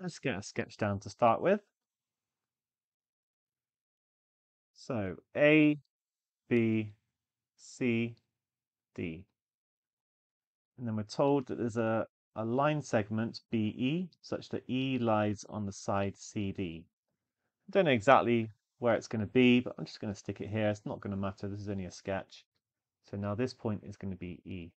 let's get a sketch down to start with. So A, B, C, D. And then we're told that there's a, a line segment BE such that E lies on the side CD. I don't know exactly where it's going to be, but I'm just going to stick it here. It's not going to matter. This is only a sketch. So now this point is going to be E.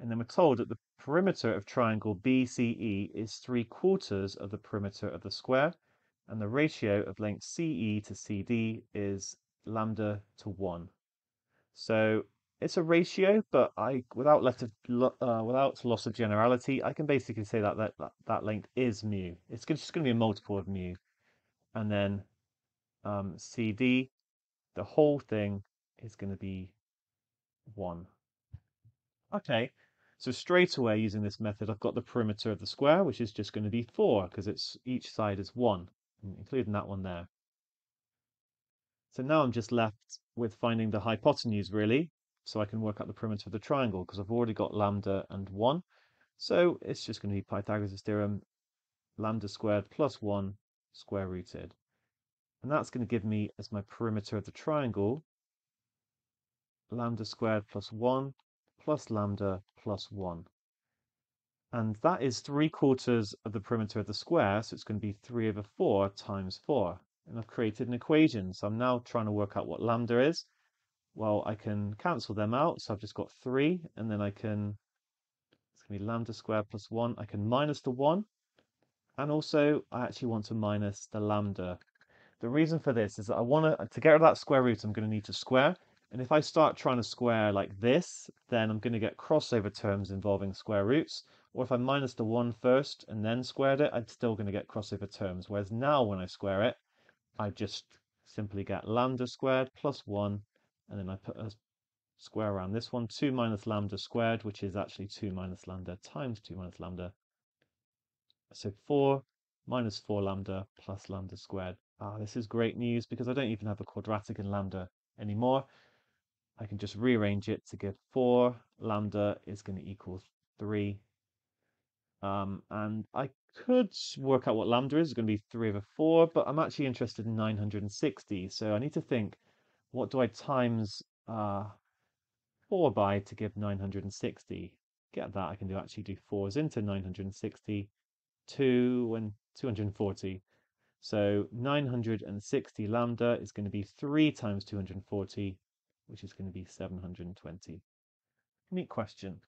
And then we're told that the perimeter of triangle BCE is 3 quarters of the perimeter of the square, and the ratio of length CE to CD is lambda to 1. So it's a ratio, but I without left of, uh, without loss of generality, I can basically say that that, that, length is mu. It's just going to be a multiple of mu. And then um, CD, the whole thing is going to be 1. Okay, so straight away using this method, I've got the perimeter of the square, which is just going to be 4 because it's each side is 1, including that one there. So now I'm just left with finding the hypotenuse really, so I can work out the perimeter of the triangle because I've already got lambda and 1. So it's just going to be Pythagoras' theorem, lambda squared plus 1 square rooted. And that's going to give me as my perimeter of the triangle lambda squared plus 1 plus lambda plus 1. And that is 3 quarters of the perimeter of the square, so it's going to be 3 over 4 times 4. And I've created an equation, so I'm now trying to work out what lambda is. Well, I can cancel them out, so I've just got 3, and then I can, it's going to be lambda squared plus 1. I can minus the 1, and also I actually want to minus the lambda. The reason for this is that I want to, to get rid of that square root, I'm going to need to square. And if I start trying to square like this, then I'm going to get crossover terms involving square roots. Or if I minus the 1 first and then squared it, I'm still going to get crossover terms. Whereas now when I square it, I just simply get lambda squared plus 1, and then I put a square around this one, 2 minus lambda squared, which is actually 2 minus lambda times 2 minus lambda. So 4 minus 4 lambda plus lambda squared. Ah, this is great news because I don't even have a quadratic in lambda anymore. I can just rearrange it to give 4 lambda is going to equal 3. Um, and I could work out what lambda is. It's going to be 3 over 4, but I'm actually interested in 960. So I need to think, what do I times uh, 4 by to give 960? Get that, I can do actually do 4s into 960, 2 and 240. So 960 lambda is going to be 3 times 240, which is going to be 720. Neat question.